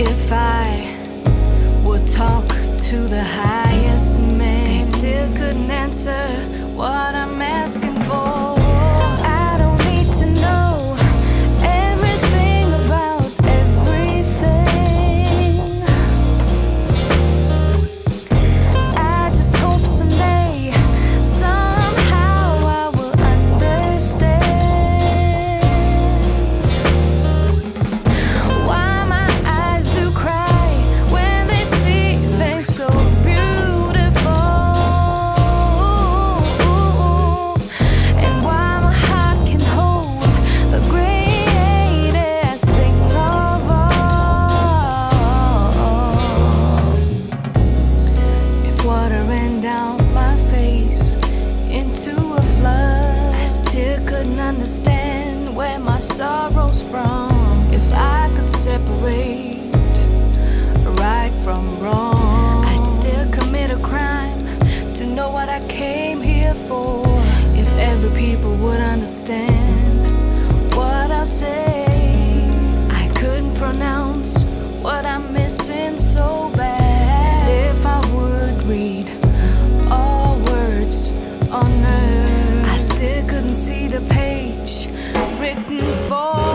if I would talk to the high. down my face into a flood. I still couldn't understand where my sorrow's from. If I could separate right from wrong, I'd still commit a crime to know what I came here for. If every people would understand. written for.